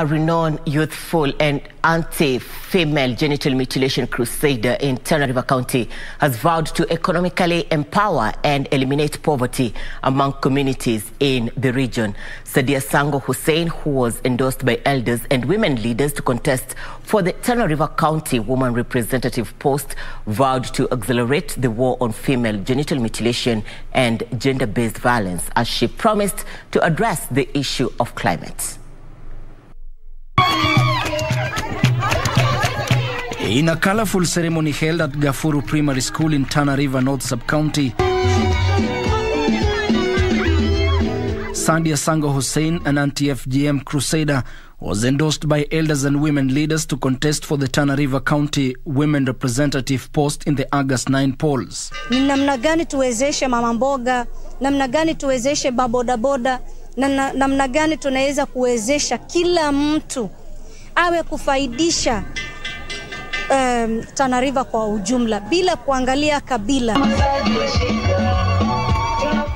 A renowned youthful and anti-female genital mutilation crusader in Tana River County has vowed to economically empower and eliminate poverty among communities in the region. Sadia Sango Hussein, who was endorsed by elders and women leaders to contest for the Tana River County woman representative post, vowed to accelerate the war on female genital mutilation and gender-based violence as she promised to address the issue of climate. In a colorful ceremony held at Gafuru Primary School in Tana River North Sub-County, Sandia Sango Hussein, an anti-FGM crusader, was endorsed by elders and women leaders to contest for the Tana River County women representative post in the August 9 polls. Ni tuwezeshe tuwezeshe na namna gani tunaweza kuwezesha kila mtu awe kufaidisha um, Tana River kwa ujumla bila kuangalia kabila.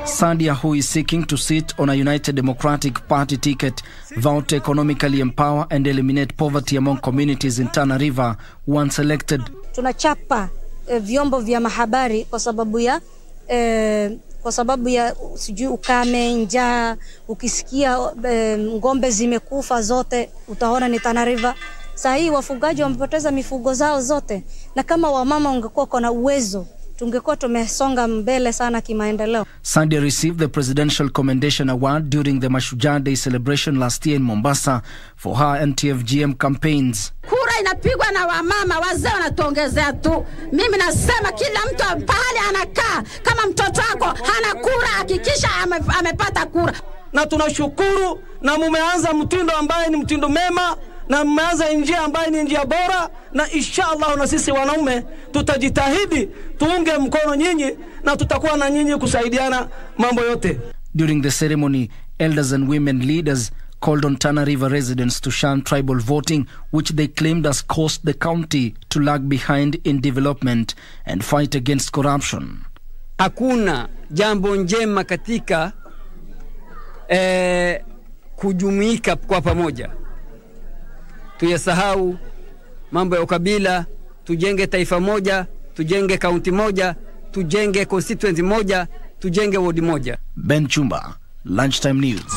Sandia, who is seeking to sit on a United Democratic Party ticket, vowed to economically empower and eliminate poverty among communities in Tana River once elected. Tunachapa eh, vyombo vya mahabari kwa sababu ya eh, kwa sababu ya sijui ukame, njaa. Ukisikia eh, ng'ombe zimekufa zote, utaona ni Tana River. Saa hii wafugaji wamepoteza mifugo zao zote, na kama wamama ungekuwa kona uwezo tungekuwa tumesonga mbele sana kimaendeleo. Sandia received the Presidential Commendation Award during the Mashujaa Day celebration last year in Mombasa for her anti-FGM campaigns. Kura inapigwa na wamama, wazee wanatuongezea tu. Mimi nasema kila mtu pahali anakaa, kama mtoto wako hana kura, hakikisha ame, amepata kura. Na tunashukuru na mumeanza mtindo ambaye ni mtindo mema na mmeanza njia ambayo ni njia bora, na insha Allah na sisi wanaume tutajitahidi tuunge mkono nyinyi na tutakuwa na nyinyi kusaidiana mambo yote. During the ceremony, elders and women leaders called on Tana River residents to shun tribal voting, which they claimed has caused the county to lag behind in development and fight against corruption. Hakuna jambo njema katika eh, kujumuika kwa pamoja tuyasahau mambo ya ukabila, tujenge taifa moja, tujenge kaunti moja, tujenge constituency moja, tujenge wodi moja. Ben Chumba, Lunchtime News.